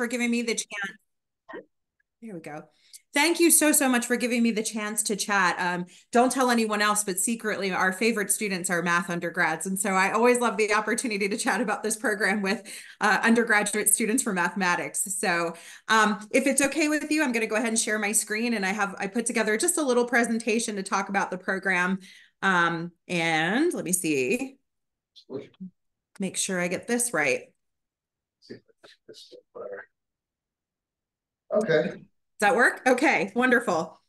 for giving me the chance. There we go. Thank you so, so much for giving me the chance to chat. Um, don't tell anyone else, but secretly, our favorite students are math undergrads. And so I always love the opportunity to chat about this program with uh, undergraduate students for mathematics. So um, if it's okay with you, I'm going to go ahead and share my screen. And I have, I put together just a little presentation to talk about the program. Um, and let me see, make sure I get this right. Okay Does that work? Okay, wonderful.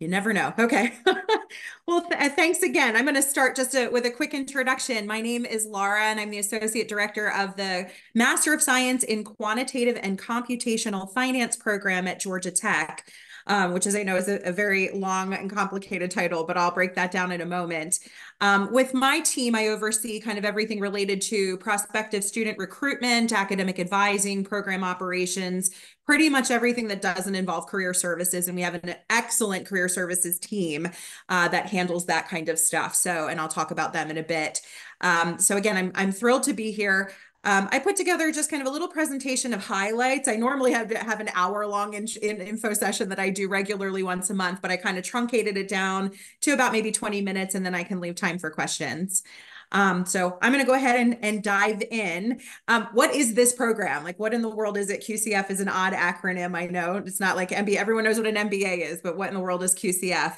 You never know. Okay. well, th uh, thanks again. I'm going to start just a, with a quick introduction. My name is Laura, and I'm the Associate Director of the Master of Science in Quantitative and Computational Finance program at Georgia Tech um, which as I know is a, a, very long and complicated title, but I'll break that down in a moment. Um, with my team, I oversee kind of everything related to prospective student recruitment, academic advising, program operations, pretty much everything that doesn't involve career services. And we have an excellent career services team uh, that handles that kind of stuff. So, and I'll talk about them in a bit. Um, so again, I'm, I'm thrilled to be here. Um, I put together just kind of a little presentation of highlights. I normally have have an hour long in, in info session that I do regularly once a month, but I kind of truncated it down to about maybe 20 minutes and then I can leave time for questions. Um, so I'm going to go ahead and, and dive in. Um, what is this program? Like, what in the world is it? QCF is an odd acronym. I know it's not like MBA. Everyone knows what an MBA is, but what in the world is QCF?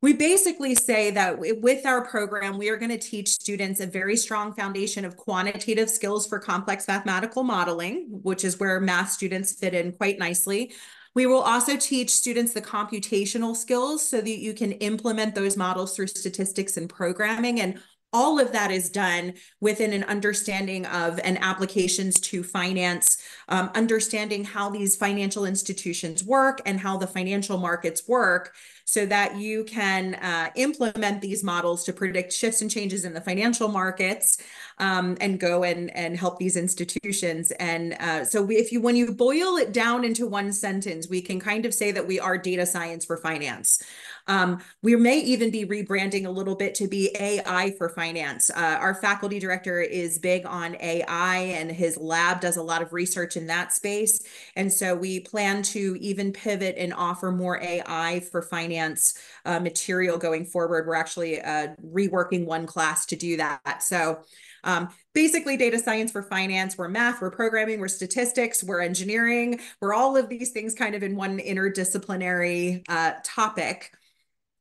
We basically say that with our program, we are going to teach students a very strong foundation of quantitative skills for complex mathematical modeling, which is where math students fit in quite nicely. We will also teach students the computational skills so that you can implement those models through statistics and programming. And all of that is done within an understanding of and applications to finance, um, understanding how these financial institutions work and how the financial markets work so that you can uh, implement these models to predict shifts and changes in the financial markets um, and go and, and help these institutions. And uh, so if you, when you boil it down into one sentence, we can kind of say that we are data science for finance. Um, we may even be rebranding a little bit to be AI for finance. Uh, our faculty director is big on AI and his lab does a lot of research in that space. And so we plan to even pivot and offer more AI for finance uh, material going forward. We're actually uh, reworking one class to do that. So um, basically data science for finance, we're math, we're programming, we're statistics, we're engineering, we're all of these things kind of in one interdisciplinary uh, topic.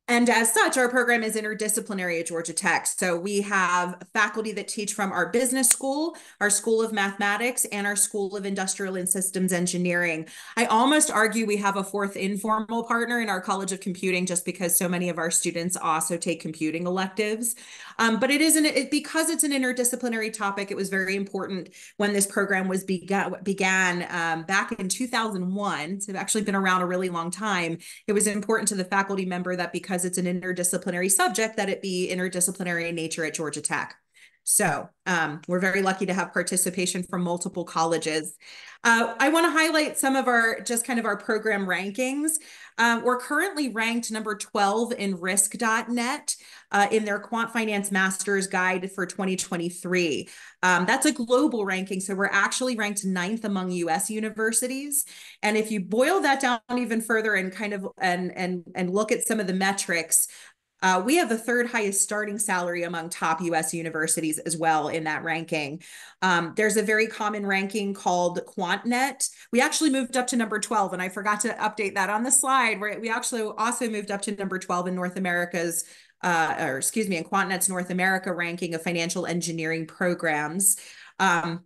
And as such, our program is interdisciplinary at Georgia Tech. So we have faculty that teach from our business school, our School of Mathematics, and our School of Industrial and Systems Engineering. I almost argue we have a fourth informal partner in our College of Computing just because so many of our students also take computing electives. Um, but it isn't it, because it's an interdisciplinary topic. It was very important when this program was began, began um, back in 2001. It's actually been around a really long time. It was important to the faculty member that because because it's an interdisciplinary subject that it be interdisciplinary in nature at Georgia Tech. So um, we're very lucky to have participation from multiple colleges. Uh, I want to highlight some of our just kind of our program rankings. Uh, we're currently ranked number 12 in risk.net uh, in their Quant Finance Masters Guide for 2023. Um, that's a global ranking. So we're actually ranked ninth among US universities. And if you boil that down even further and kind of and and and look at some of the metrics, uh, we have the third highest starting salary among top US universities as well in that ranking. Um, there's a very common ranking called QuantNet. We actually moved up to number 12, and I forgot to update that on the slide, where we actually also moved up to number 12 in North America's uh, or excuse me, in QuantNet's North America ranking of financial engineering programs. Um,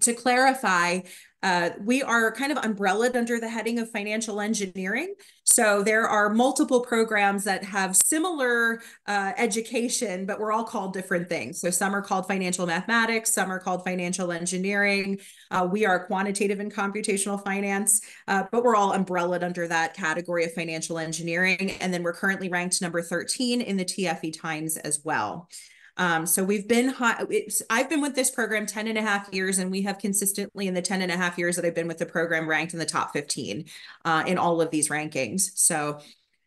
to clarify, uh, we are kind of umbrellaed under the heading of financial engineering. So there are multiple programs that have similar uh, education, but we're all called different things. So some are called financial mathematics, some are called financial engineering. Uh, we are quantitative and computational finance, uh, but we're all umbrellaed under that category of financial engineering. And then we're currently ranked number 13 in the TFE Times as well. Um, so we've been high, I've been with this program 10 and a half years, and we have consistently in the 10 and a half years that I've been with the program ranked in the top 15 uh, in all of these rankings. So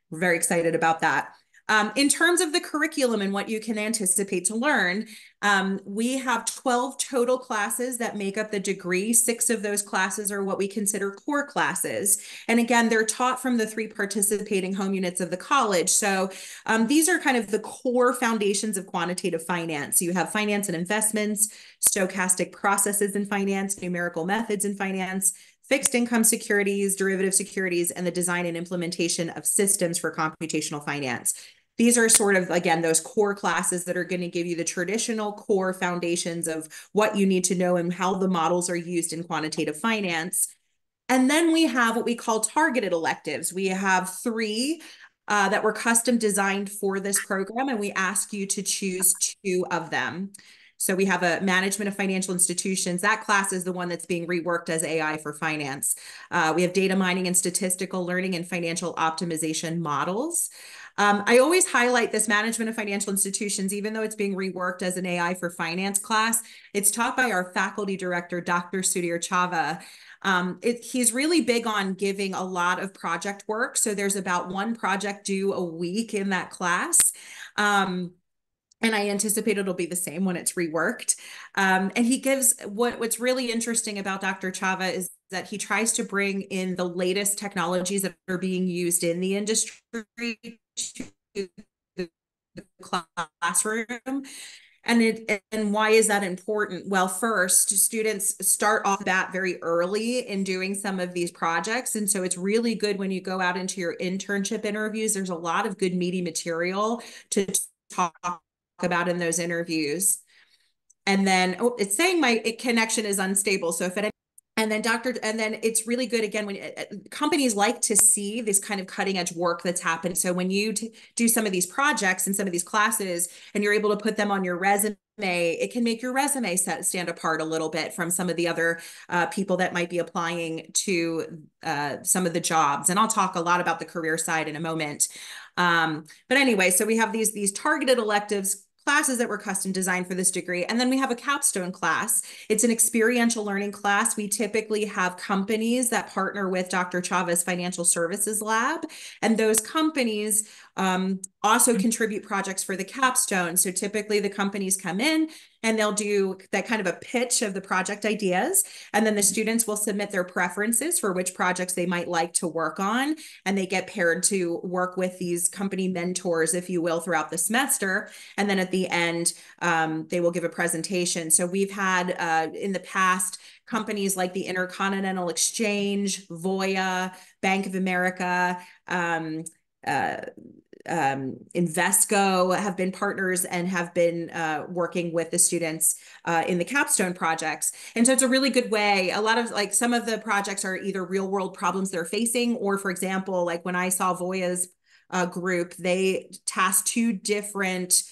we're very excited about that. Um, in terms of the curriculum and what you can anticipate to learn, Um, we have 12 total classes that make up the degree. Six of those classes are what we consider core classes. And again, they're taught from the three participating home units of the college. So um, these are kind of the core foundations of quantitative finance. You have finance and investments, stochastic processes in finance, numerical methods in finance, fixed income securities, derivative securities, and the design and implementation of systems for computational finance. These are sort of, again, those core classes that are going to give you the traditional core foundations of what you need to know and how the models are used in quantitative finance. And then we have what we call targeted electives. We have three uh, that were custom designed for this program, and we ask you to choose two of them. So we have a management of financial institutions. That class is the one that's being reworked as AI for finance. Uh, we have data mining and statistical learning and financial optimization models. Um, I always highlight this management of financial institutions, even though it's being reworked as an AI for finance class. It's taught by our faculty director, Dr. Sudhir Chava. Um, it, he's really big on giving a lot of project work. So there's about one project due a week in that class. Um, and I anticipate it'll be the same when it's reworked. Um, and he gives what what's really interesting about Dr. Chava is that he tries to bring in the latest technologies that are being used in the industry to the classroom. And it and why is that important? Well, first, students start off that very early in doing some of these projects. And so it's really good when you go out into your internship interviews. There's a lot of good meaty material to talk about in those interviews. And then oh, it's saying my connection is unstable. So if it and then doctor and then it's really good again when uh, companies like to see this kind of cutting edge work that's happened. So when you do some of these projects and some of these classes and you're able to put them on your resume it can make your resume set, stand apart a little bit from some of the other uh, people that might be applying to uh, some of the jobs. And i'll talk a lot about the career side in a moment. Um, but anyway so we have these these targeted electives classes that were custom designed for this degree. And then we have a capstone class. It's an experiential learning class. We typically have companies that partner with Dr. Chava's Financial Services Lab. And those companies um, also mm-hmm. contribute projects for the capstone. So typically the companies come in and they'll do that kind of a pitch of the project ideas. And then the mm-hmm. students will submit their preferences for which projects they might like to work on. And they get paired to work with these company mentors, if you will, throughout the semester. And then at the end, um, they will give a presentation. So we've had uh, in the past, companies like the Intercontinental Exchange, Voya, Bank of America, um, uh, um, Invesco have been partners and have been uh, working with the students uh, in the capstone projects. And so it's a really good way. A lot of like some of the projects are either real world problems they're facing, or for example, like when I saw Voya's uh, group, they tasked two different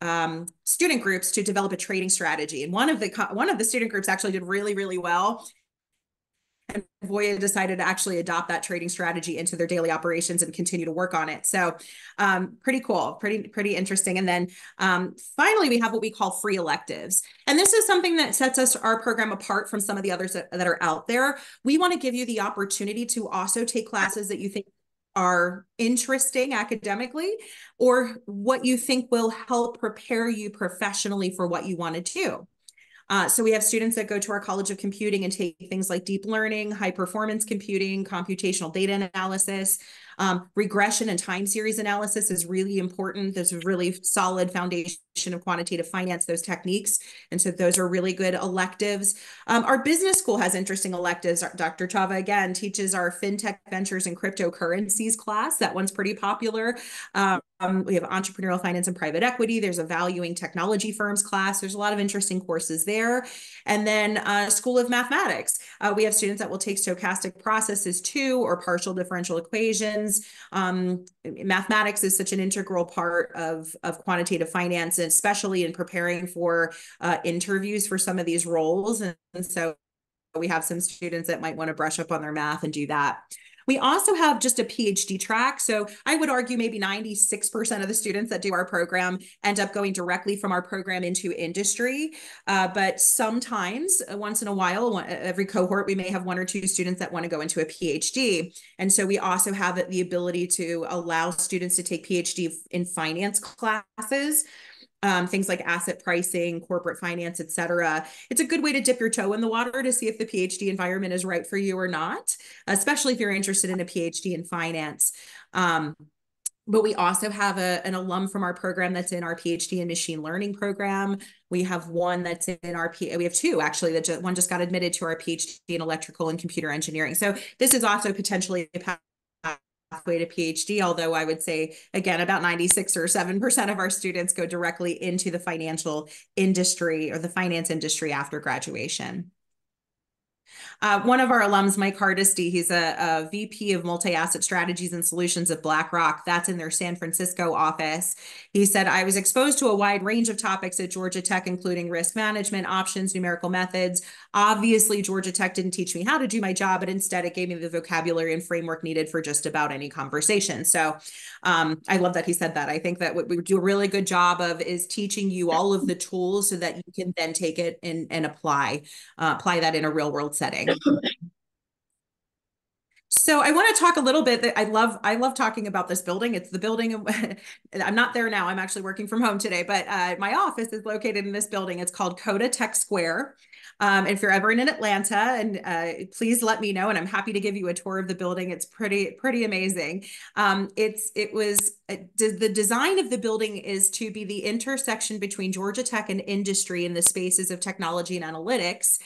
um, student groups to develop a trading strategy. And one of the one of the student groups actually did really, really well and Voya decided to actually adopt that trading strategy into their daily operations and continue to work on it. So um, pretty cool, pretty, pretty interesting. And then um, finally, we have what we call free electives. And this is something that sets us our program apart from some of the others that, that are out there. We want to give you the opportunity to also take classes that you think are interesting academically or what you think will help prepare you professionally for what you want to do. Uh, so we have students that go to our College of Computing and take things like deep learning, high performance computing, computational data analysis, um, regression and time series analysis is really important. There's a really solid foundation of quantitative finance, those techniques. And so those are really good electives. Um, our business school has interesting electives. Dr. Chava, again, teaches our FinTech Ventures and Cryptocurrencies class. That one's pretty popular. Um, we have entrepreneurial finance and private equity. There's a valuing technology firms class. There's a lot of interesting courses there. And then uh, School of Mathematics. Uh, we have students that will take stochastic processes too, or partial differential equations. Um, mathematics is such an integral part of, of quantitative finance especially in preparing for uh, interviews for some of these roles. And, and so we have some students that might want to brush up on their math and do that. We also have just a PhD track. So I would argue maybe 96% of the students that do our program end up going directly from our program into industry. Uh, but sometimes, uh, once in a while, every cohort, we may have one or two students that want to go into a PhD. And so we also have the ability to allow students to take PhD in finance classes um, things like asset pricing, corporate finance, et cetera. It's a good way to dip your toe in the water to see if the PhD environment is right for you or not, especially if you're interested in a PhD in finance. Um, but we also have a, an alum from our program that's in our PhD in machine learning program. We have one that's in our P we have two actually that just, one just got admitted to our PhD in electrical and computer engineering. So this is also potentially a pathway to PhD, although I would say again about 96 or 7% of our students go directly into the financial industry or the finance industry after graduation. Uh, one of our alums, Mike Hardesty, he's a, a VP of multi-asset strategies and solutions at BlackRock. That's in their San Francisco office. He said, I was exposed to a wide range of topics at Georgia Tech, including risk management, options, numerical methods. Obviously, Georgia Tech didn't teach me how to do my job, but instead it gave me the vocabulary and framework needed for just about any conversation. So um, I love that he said that. I think that what we do a really good job of is teaching you all of the tools so that you can then take it and, and apply, uh, apply that in a real world setting. So I want to talk a little bit that I love I love talking about this building. It's the building I'm not there now. I'm actually working from home today, but uh, my office is located in this building. It's called Coda Tech Square. Um, if you're ever in Atlanta, and uh, please let me know, and I'm happy to give you a tour of the building. It's pretty pretty amazing. Um, it's it was uh, the design of the building is to be the intersection between Georgia Tech and industry in the spaces of technology and analytics.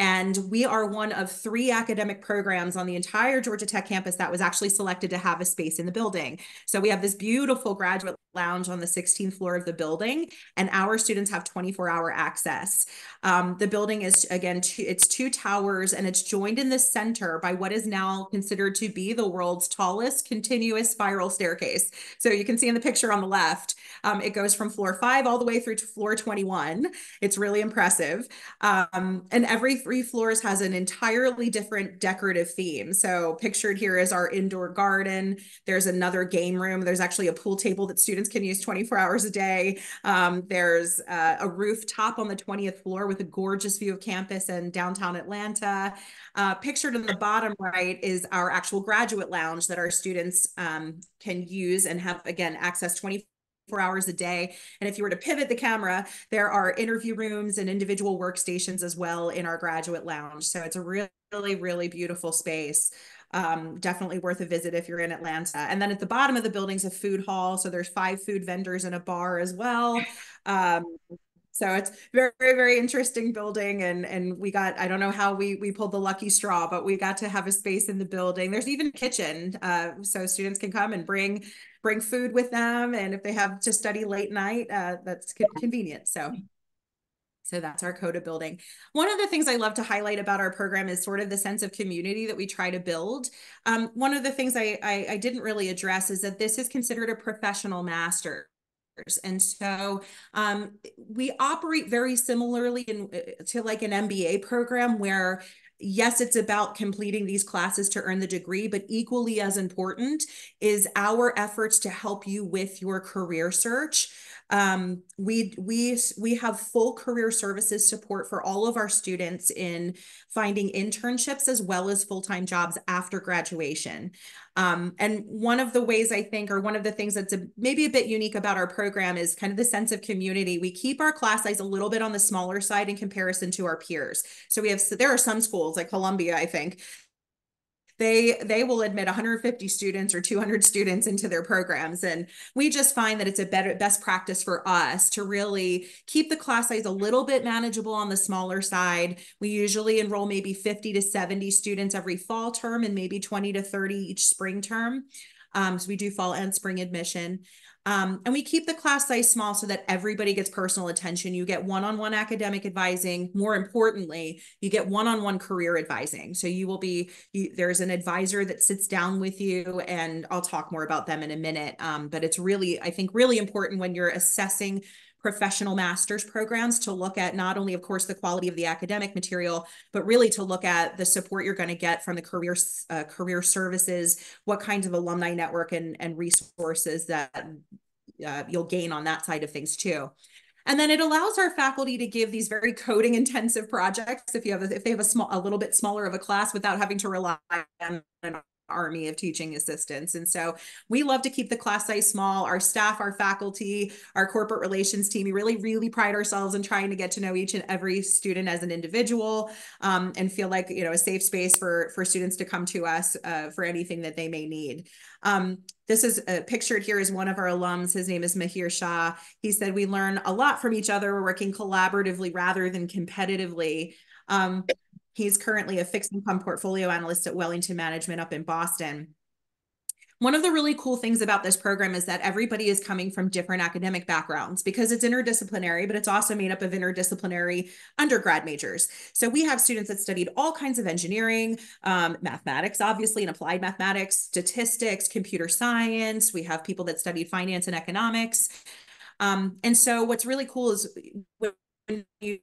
And we are one of three academic programs on the entire Georgia Tech campus that was actually selected to have a space in the building. So we have this beautiful graduate lounge on the 16th floor of the building, and our students have 24 hour access. Um, the building is, again, two, it's two towers and it's joined in the center by what is now considered to be the world's tallest continuous spiral staircase. So you can see in the picture on the left, um, it goes from floor five all the way through to floor 21. It's really impressive. Um, and every three floors has an entirely different decorative theme. So pictured here is our indoor garden. There's another game room. There's actually a pool table that students can use 24 hours a day. Um, there's uh, a rooftop on the 20th floor with a gorgeous view of campus and downtown Atlanta. Uh, pictured in the bottom right is our actual graduate lounge that our students um, can use and have, again, access 24 hours a day. And if you were to pivot the camera, there are interview rooms and individual workstations as well in our graduate lounge. So it's a really, really beautiful space. Um, definitely worth a visit if you're in Atlanta. And then at the bottom of the building's a food hall. So there's five food vendors and a bar as well. Um, so it's very, very, very interesting building. And and we got, I don't know how we we pulled the lucky straw, but we got to have a space in the building. There's even a kitchen. Uh, so students can come and bring bring food with them. And if they have to study late night, uh, that's convenient. So so that's our CODA building. One of the things I love to highlight about our program is sort of the sense of community that we try to build. Um, one of the things I, I, I didn't really address is that this is considered a professional master. And so um, we operate very similarly in, uh, to like an MBA program where yes, it's about completing these classes to earn the degree, but equally as important is our efforts to help you with your career search. Um, we we we have full career services support for all of our students in finding internships as well as full-time jobs after graduation. Um, and one of the ways I think, or one of the things that's a, maybe a bit unique about our program is kind of the sense of community. We keep our class size a little bit on the smaller side in comparison to our peers. So we have, so there are some schools like Columbia, I think, they they will admit 150 students or 200 students into their programs. And we just find that it's a better best practice for us to really keep the class size a little bit manageable on the smaller side. We usually enroll maybe 50 to 70 students every fall term and maybe 20 to 30 each spring term um, so we do fall and spring admission um, and we keep the class size small so that everybody gets personal attention. You get one on one academic advising. More importantly, you get one on one career advising. So you will be, you, there's an advisor that sits down with you, and I'll talk more about them in a minute. Um, but it's really, I think, really important when you're assessing professional master's programs to look at not only, of course, the quality of the academic material, but really to look at the support you're going to get from the career uh, career services, what kinds of alumni network and, and resources that uh, you'll gain on that side of things too. And then it allows our faculty to give these very coding intensive projects if you have a, if they have a small a little bit smaller of a class without having to rely on an army of teaching assistants. And so we love to keep the class size small. Our staff, our faculty, our corporate relations team, we really, really pride ourselves in trying to get to know each and every student as an individual um, and feel like, you know, a safe space for, for students to come to us uh, for anything that they may need. Um, this is uh, pictured here is one of our alums. His name is Mahir Shah. He said, we learn a lot from each other. We're working collaboratively rather than competitively. Um, He's currently a fixed income portfolio analyst at Wellington Management up in Boston. One of the really cool things about this program is that everybody is coming from different academic backgrounds because it's interdisciplinary, but it's also made up of interdisciplinary undergrad majors. So we have students that studied all kinds of engineering, um, mathematics, obviously, and applied mathematics, statistics, computer science. We have people that studied finance and economics. Um, and so what's really cool is when you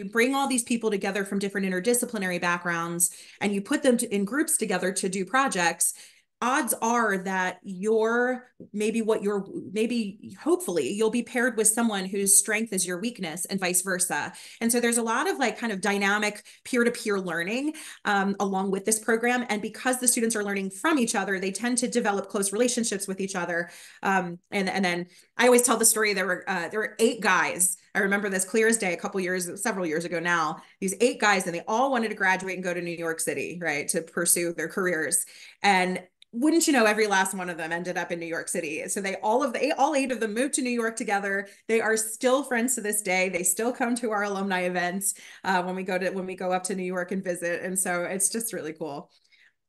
you bring all these people together from different interdisciplinary backgrounds and you put them to, in groups together to do projects odds are that you're maybe what you're maybe hopefully you'll be paired with someone whose strength is your weakness and vice versa. And so there's a lot of like kind of dynamic peer-to-peer learning um, along with this program. And because the students are learning from each other they tend to develop close relationships with each other. Um, and and then i always tell the story there were uh, there were eight guys I remember this clear as day a couple years, several years ago now, these eight guys, and they all wanted to graduate and go to New York City, right, to pursue their careers. And wouldn't you know, every last one of them ended up in New York City. So they all of the all eight of them moved to New York together. They are still friends to this day. They still come to our alumni events uh, when we go to when we go up to New York and visit. And so it's just really cool.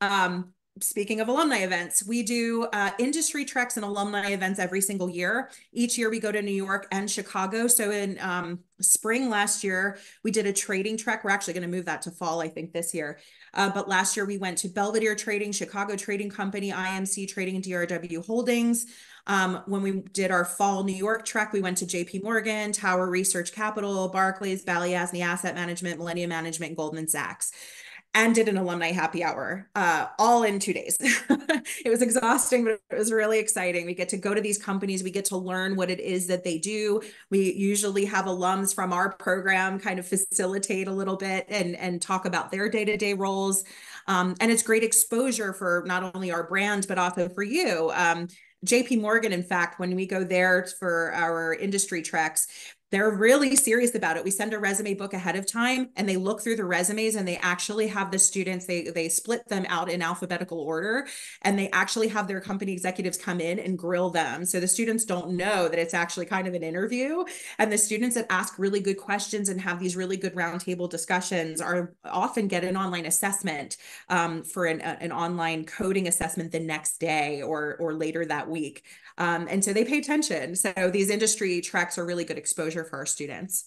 Um, speaking of alumni events, we do uh, industry treks and alumni events every single year. Each year we go to New York and Chicago. So in um, spring last year, we did a trading trek. We're actually going to move that to fall, I think, this year. Uh, but last year we went to Belvedere Trading, Chicago Trading Company, IMC Trading, and DRW Holdings. Um, when we did our fall New York trek, we went to JP Morgan, Tower Research Capital, Barclays, Balyasny Asset Management, Millennium Management, Goldman Sachs and did an alumni happy hour uh, all in two days. it was exhausting, but it was really exciting. We get to go to these companies, we get to learn what it is that they do. We usually have alums from our program kind of facilitate a little bit and, and talk about their day to day roles. Um, and it's great exposure for not only our brand, but also for you. Um, JP Morgan, in fact, when we go there for our industry treks, they're really serious about it. We send a resume book ahead of time and they look through the resumes and they actually have the students, they, they split them out in alphabetical order and they actually have their company executives come in and grill them. So the students don't know that it's actually kind of an interview. And the students that ask really good questions and have these really good roundtable discussions are often get an online assessment um, for an, an online coding assessment the next day or, or later that week. Um, and so they pay attention. So these industry treks are really good exposure for our students.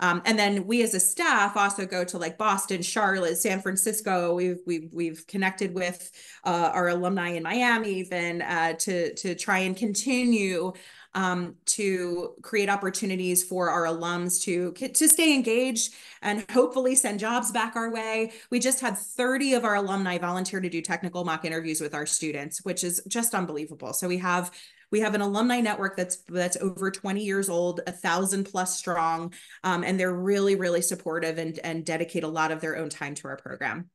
Um, and then we as a staff also go to like Boston, Charlotte, San Francisco. We've we've we've connected with uh, our alumni in Miami even uh, to to try and continue um, to create opportunities for our alums to to stay engaged and hopefully send jobs back our way. We just had 30 of our alumni volunteer to do technical mock interviews with our students, which is just unbelievable. So we have we have an alumni network that's that's over 20 years old, a thousand plus strong, um, and they're really, really supportive and, and dedicate a lot of their own time to our program.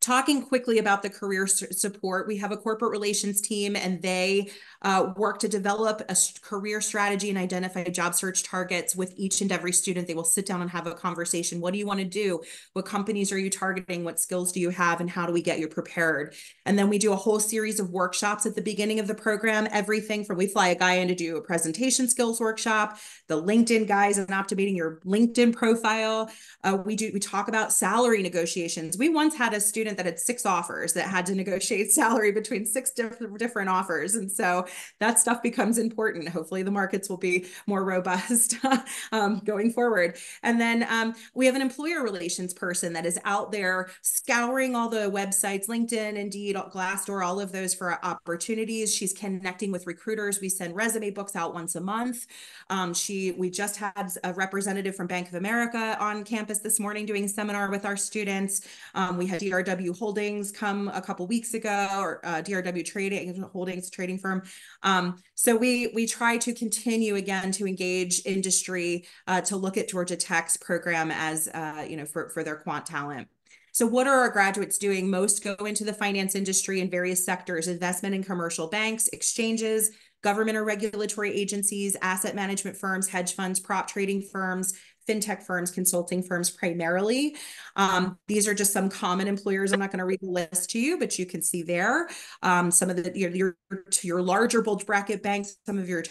Talking quickly about the career support, we have a corporate relations team and they uh, work to develop a career strategy and identify job search targets with each and every student. They will sit down and have a conversation. What do you want to do? What companies are you targeting? What skills do you have? And how do we get you prepared? And then we do a whole series of workshops at the beginning of the program. Everything from we fly a guy in to do a presentation skills workshop, the LinkedIn guys and optimating your LinkedIn profile. Uh, we do we talk about salary negotiations. We once had a student that had six offers that had to negotiate salary between six different different offers, and so that stuff becomes important. Hopefully, the markets will be more robust um, going forward. And then um, we have an employer relations person that is out there scouring all the websites, LinkedIn, Indeed, Glassdoor, all of those for opportunities. She's connecting with recruiters. We send resume books out once a month. Um, she we just had a representative from Bank of America on campus this morning doing a seminar with our students. Um, we had DRW Holdings come a couple weeks ago, or uh, DRW Trading Holdings trading firm um, so we we try to continue again to engage industry uh, to look at Georgia Tech's program as uh, you know for for their quant talent. So what are our graduates doing? Most go into the finance industry in various sectors, investment and commercial banks, exchanges, government or regulatory agencies, asset management firms, hedge funds, prop trading firms, fintech firms, consulting firms primarily. Um, these are just some common employers. I'm not going to read the list to you, but you can see there um, some of the your, your your larger bulge bracket banks, some of your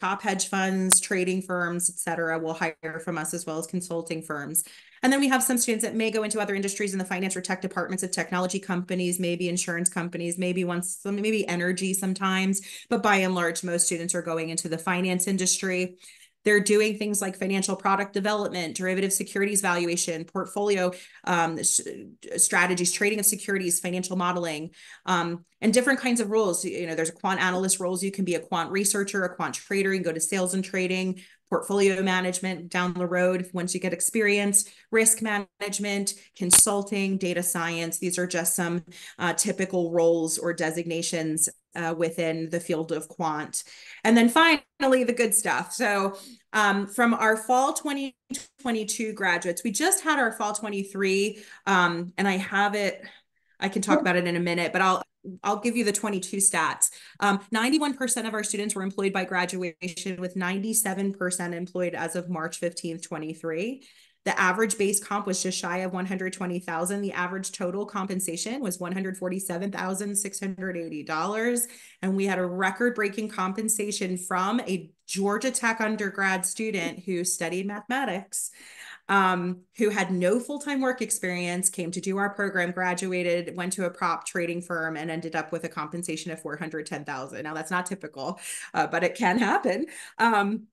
top hedge funds, trading firms, et cetera, will hire from us as well as consulting firms. And then we have some students that may go into other industries in the finance or tech departments of technology companies, maybe insurance companies, maybe once, maybe energy sometimes. But by and large, most students are going into the finance industry. They're doing things like financial product development, derivative securities valuation, portfolio um, strategies, trading of securities, financial modeling, um, and different kinds of roles. You know, there's a quant analyst roles. You can be a quant researcher, a quant trader, and go to sales and trading, portfolio management down the road once you get experience, risk management, consulting, data science. These are just some uh, typical roles or designations uh, within the field of quant. And then finally, the good stuff. So um, from our fall 2022 graduates, we just had our fall 23, um, and I have it. I can talk about it in a minute, but I'll I'll give you the 22 stats. Um, 91% of our students were employed by graduation, with 97% employed as of March 15th, 23. The average base comp was just shy of 120,000. The average total compensation was $147,680. And we had a record breaking compensation from a Georgia Tech undergrad student who studied mathematics um, who had no full-time work experience, came to do our program, graduated, went to a prop trading firm, and ended up with a compensation of 410,000. Now that's not typical, uh, but it can happen. Um,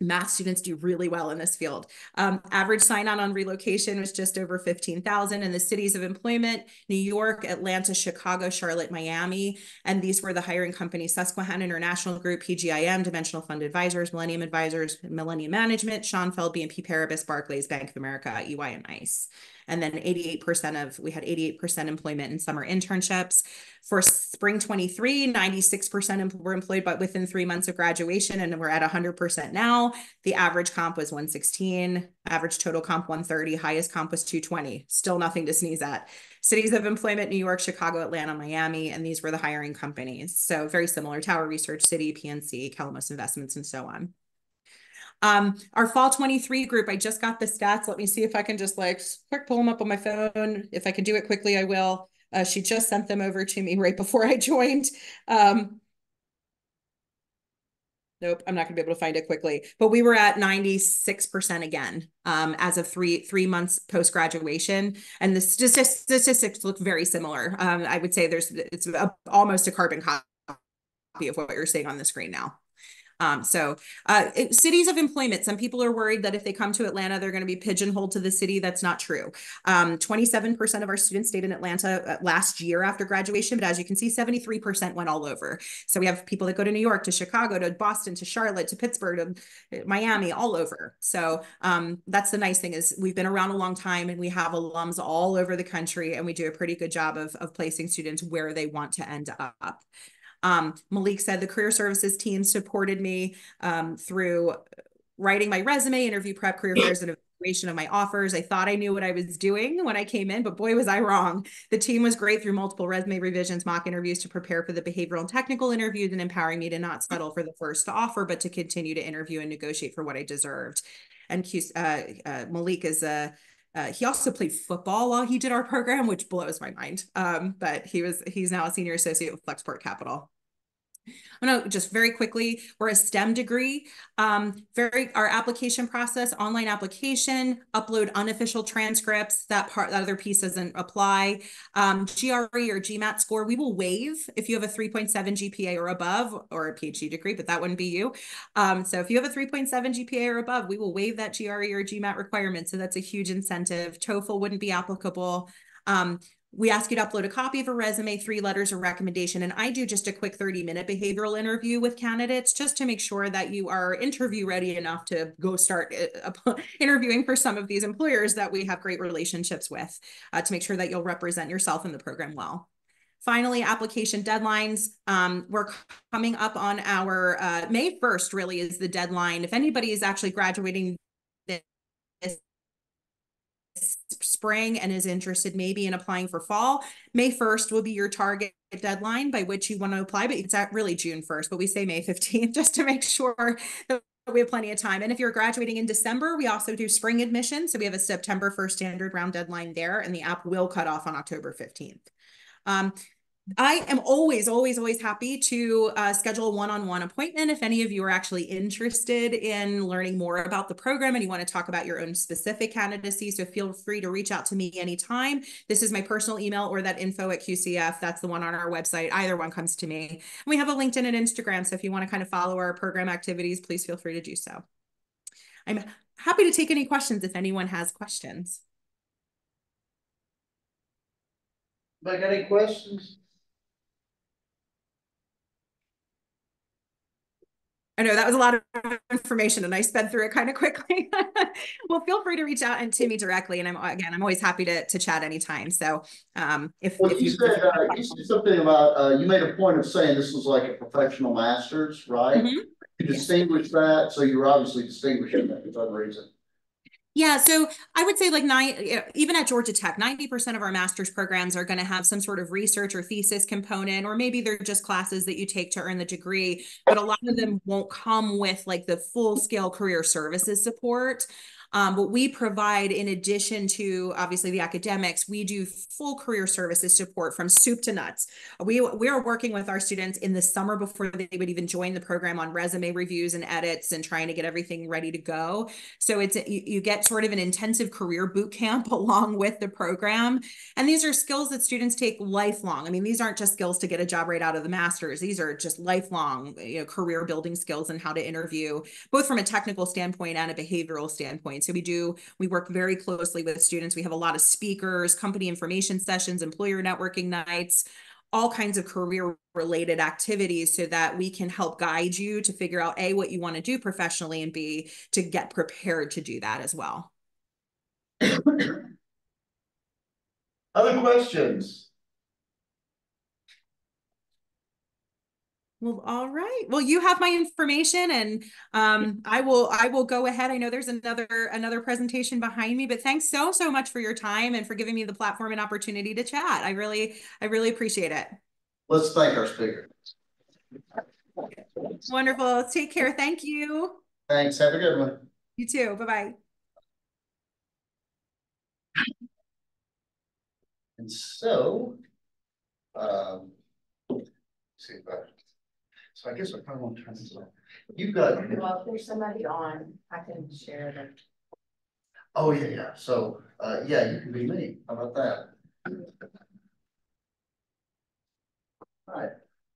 math students do really well in this field. Um, average sign on on relocation was just over 15,000 in the cities of employment, New York, Atlanta, Chicago, Charlotte, Miami. And these were the hiring companies, Susquehanna International Group, PGIM, Dimensional Fund Advisors, Millennium Advisors, Millennium Management, Schonfeld, BNP Paribas, Barclays, Bank of America, EY, and ICE and then 88% of we had 88% employment in summer internships. For spring 23 96% were employed but within three months of graduation and we're at 100% now. The average comp was 116 average total comp 130 highest comp was 220 still nothing to sneeze at. Cities of employment new york chicago atlanta miami and these were the hiring companies. So very similar tower research Citi, pnc calamos investments and so on um, our fall 23 group, I just got the stats. Let me see if I can just like quick pull them up on my phone. If I can do it quickly, I will. Uh, she just sent them over to me right before I joined. Um, nope, I'm not gonna be able to find it quickly, but we were at 96% again um, as of three three months post graduation, and the statistics look very similar. Um, I would say there's it's a, almost a carbon copy of what you're seeing on the screen now. Um, so uh, it, cities of employment, some people are worried that if they come to Atlanta, they're going to be pigeonholed to the city. That's not true. 27% um, of our students stayed in Atlanta uh, last year after graduation, but as you can see, 73% went all over. So we have people that go to New York, to Chicago, to Boston, to Charlotte, to Pittsburgh, to uh, Miami, all over. So um, that's the nice thing is we've been around a long time and we have alums all over the country and we do a pretty good job of, of placing students where they want to end up. Um, Malik said the career services team supported me um, through writing my resume, interview prep, career fairs, and evaluation of my offers. I thought I knew what I was doing when I came in, but boy, was I wrong. The team was great through multiple resume revisions, mock interviews to prepare for the behavioral and technical interviews and empowering me to not settle for the first offer, but to continue to interview and negotiate for what I deserved. And uh, uh, Malik is a uh, he also played football while he did our program, which blows my mind. Um, but he was he's now a senior associate with Flexport Capital. I'm going to just very quickly, we're a STEM degree. Um, very our application process, online application, upload unofficial transcripts. That part, that other piece doesn't apply. Um, GRE or GMAT score, we will waive if you have a 3.7 GPA or above, or a PhD degree, but that wouldn't be you. Um, so if you have a 3.7 GPA or above, we will waive that GRE or GMAT requirement. So that's a huge incentive. TOEFL wouldn't be applicable. Um, we ask you to upload a copy of a resume, three letters of recommendation, and I do just a quick 30 minute behavioral interview with candidates just to make sure that you are interview ready enough to go start uh, interviewing for some of these employers that we have great relationships with uh, to make sure that you'll represent yourself in the program well. Finally, application deadlines. Um, we're coming up on our uh, May 1st, really, is the deadline. If anybody is actually graduating this spring and is interested maybe in applying for fall, May 1st will be your target deadline by which you want to apply, but it's at really June 1st, but we say May 15th just to make sure that we have plenty of time. And if you're graduating in December, we also do spring admission. So we have a September 1st standard round deadline there, and the app will cut off on October 15th. Um, I am always, always, always happy to uh, schedule a one-on-one appointment if any of you are actually interested in learning more about the program and you want to talk about your own specific candidacy. So feel free to reach out to me anytime. This is my personal email or that info at QCF. That's the one on our website. Either one comes to me. And we have a LinkedIn and Instagram. So if you want to kind of follow our program activities, please feel free to do so. I'm happy to take any questions if anyone has questions. Anybody got any questions? I know that was a lot of information and I sped through it kind of quickly. well, feel free to reach out and to me directly. And I'm again, I'm always happy to, to chat anytime. So um, if, well, if you, you, said, uh, you said something about, uh, you made a point of saying this was like a professional master's, right? Mm -hmm. You distinguish that. So you're obviously distinguishing that for some reason. Yeah, so I would say like nine, even at Georgia Tech, 90% of our master's programs are going to have some sort of research or thesis component, or maybe they're just classes that you take to earn the degree, but a lot of them won't come with like the full scale career services support. Um, but we provide, in addition to obviously the academics, we do full career services support from soup to nuts. We, we are working with our students in the summer before they would even join the program on resume reviews and edits and trying to get everything ready to go. So it's you, you get sort of an intensive career boot camp along with the program. And these are skills that students take lifelong. I mean, these aren't just skills to get a job right out of the master's. These are just lifelong you know, career building skills and how to interview, both from a technical standpoint and a behavioral standpoint. So we do, we work very closely with students. We have a lot of speakers, company information sessions, employer networking nights, all kinds of career related activities so that we can help guide you to figure out A, what you want to do professionally, and B, to get prepared to do that as well. Other questions? Well, all right. Well, you have my information and um, I will I will go ahead. I know there's another another presentation behind me, but thanks so so much for your time and for giving me the platform and opportunity to chat. I really I really appreciate it. Let's thank our speaker. Wonderful. Take care. Thank you. Thanks. Have a good one. You too. Bye-bye. And so, um, see if I so I guess I probably want to turn this off. You've got. Well, if there's somebody on, I can share them. Oh, yeah, yeah. So, uh, yeah, you can be me. How about that? All right.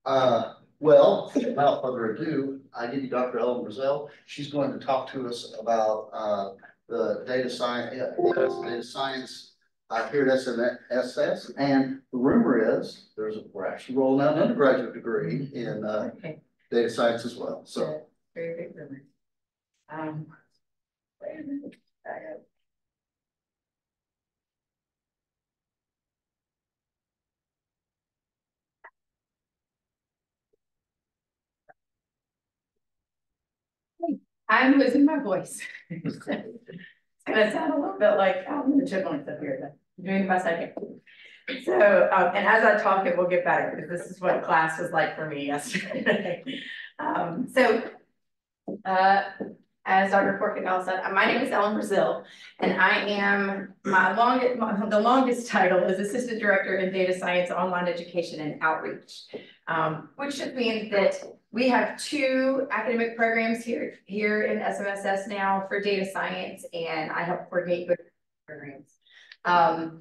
Uh, well, without further ado, I give you Dr. Ellen Breazel. She's going to talk to us about uh, the data science, data science uh, here at SMSS. And the rumor is there's a, we're actually rolling out an undergraduate degree in uh, okay. data science as well. So very big rumor. Um, wait a minute. I'm losing my voice. It's gonna sound a little bit like um, the chipmunks up here, but I'm doing the best I can. So, um, and as I talk, it will get better because this is what class was like for me yesterday. um, so, uh, as Dr. Coykendall said, my name is Ellen Breazel, and I am my longest, the longest title is Assistant Director in Data Science, Online Education, and Outreach, um, which just means that we have two academic programs here, here in SMSS now for data science, and I help coordinate with programs. Um,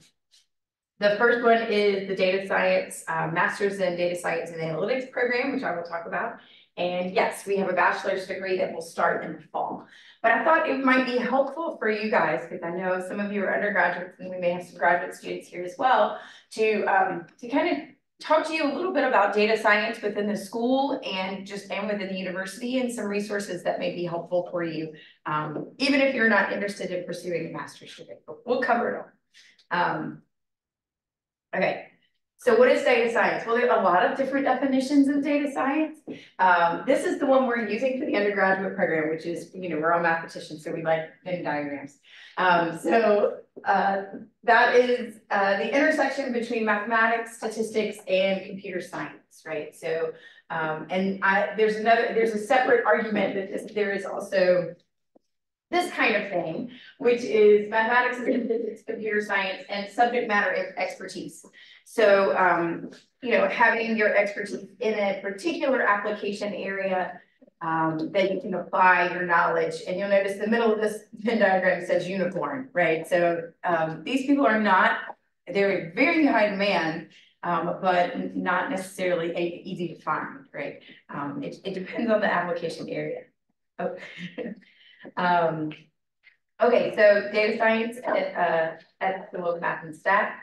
the first one is the data science, uh, master's in data science and analytics program, which I will talk about. And yes, we have a bachelor's degree that will start in the fall. But I thought it might be helpful for you guys, because I know some of you are undergraduates and we may have some graduate students here as well, to, um, to kind of talk to you a little bit about data science within the school and just and within the university and some resources that may be helpful for you, um, even if you're not interested in pursuing a master's degree. But we'll cover it all. Um, okay, So what is data science? Well, there are a lot of different definitions of data science. Um, this is the one we're using for the undergraduate program, which is, you know, we're all mathematicians, so we like Venn diagrams. Um, so uh, that is uh, the intersection between mathematics, statistics, and computer science, right? So, um, and I, there's another, there's a separate argument that this, there is also this kind of thing, which is mathematics and physics, computer science, and subject matter expertise. So, um, you know, having your expertise in a particular application area um, that you can apply your knowledge. And you'll notice the middle of this Venn diagram says unicorn, right? So um, these people are not, they're very high demand, um, but not necessarily easy to find, right? Um, it, it depends on the application area. Oh. um, okay, so data science at, uh, at the Woke Math and Stat.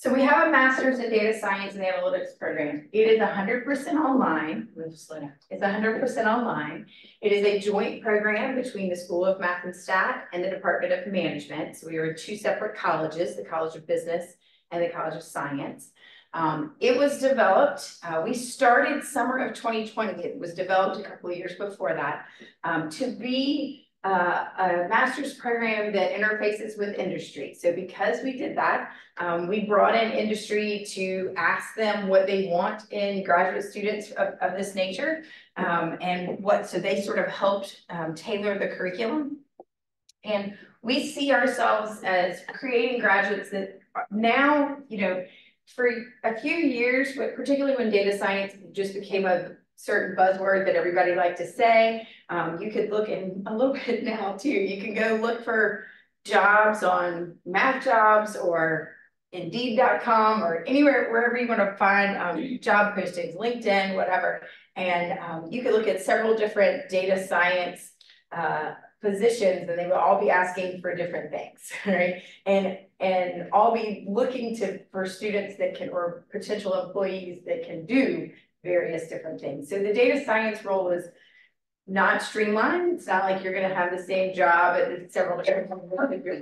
So we have a master's in data science and analytics program. It is hundred percent online. It's hundred percent online. It is a joint program between the School of Math and Stat and the Department of Management. So we are two separate colleges, the College of Business and the College of Science. Um, it was developed, uh, we started summer of 2020. It was developed a couple of years before that um, to be uh, a master's program that interfaces with industry. So because we did that, um, we brought in industry to ask them what they want in graduate students of, of this nature. Um, and what, so they sort of helped um, tailor the curriculum. And we see ourselves as creating graduates that now, you know, for a few years, but particularly when data science just became a certain buzzword that everybody liked to say. Um, you could look in a little bit now too. You can go look for jobs on math jobs or indeed.com or anywhere, wherever you want to find um, job postings, LinkedIn, whatever. And um, you could look at several different data science uh, positions and they will all be asking for different things, right? And and all be looking to for students that can or potential employees that can do various different things. So the data science role is not streamlined. It's not like you're going to have the same job at several different